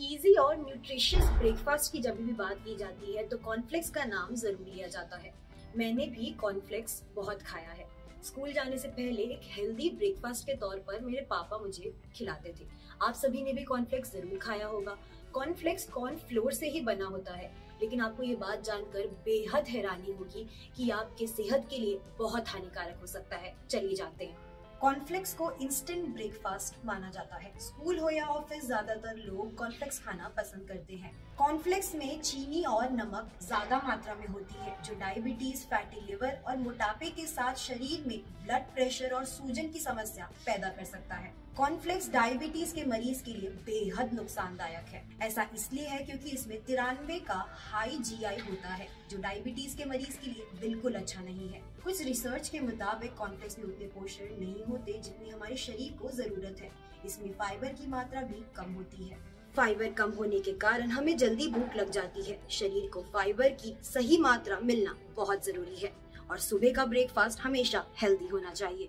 Easy और nutritious breakfast की जब भी बात की जाती है तो कॉर्नफ्लेक्स का नाम ज़रूर लिया जाता है। मैंने भी कॉर्नफ्लेक्स बहुत खाया है। स्कूल जाने से पहले एक हेल्दी ब्रेकफास्ट के तौर पर मेरे पापा मुझे खिलाते थे। आप सभी ने भी कॉर्नफ्लेक्स ज़रूर खाया होगा। कॉर्नफ्लेक्स कॉर्न फ्लोर से ही बना होता है। लेकिन आपको ये बात जानकर बेहद हैरानी होगी कि आपके सेहत के लिए बहुत हानिकारक हो सकता है। चलिए जानते हैं। कॉर्नफ्लेक्स को इंस्टेंट ब्रेकफास्ट माना जाता है। स्कूल हो या ऑफ़िस ज़्यादातर लोग कॉन्फ्लेक्स खाना पसंद करते हैं। कॉन्फ्लेक्स में चीनी और नमक ज़्यादा मात्रा में होती है, जो डायबिटीज़ फैटी लिवर और मोटापे के साथ शरीर में ब्लड प्रेशर और सूजन की समस्या पैदा कर सकता है। कॉर्नफ्लेक्स डायबिटीज़ के मरीज़ के लिए बेहद नुकसानदायक है। ऐसा इसलिए है क्योंकि इसमें तिरानवे का हाई जीआई होता है, जो डायबिटीज़ के मरीज़ के लिए बिल्कुल अच्छा नहीं है। कुछ रिसर्च के मुताबिक कॉर्नफ्लेक्स में उतने पोषण नहीं होते जितनी हमारे शरीर को ज़रूरत है। इसमें फाइबर की मात्रा भी कम होती है। फाइबर कम होने के कारण हमें जल्दी भूख लग जाती है। शरीर को फाइबर की सही मात्रा मिलना बहुत ज़रूरी है और सुबह का ब्रेकफास्ट हमेशा हेल्दी होना चाहिए।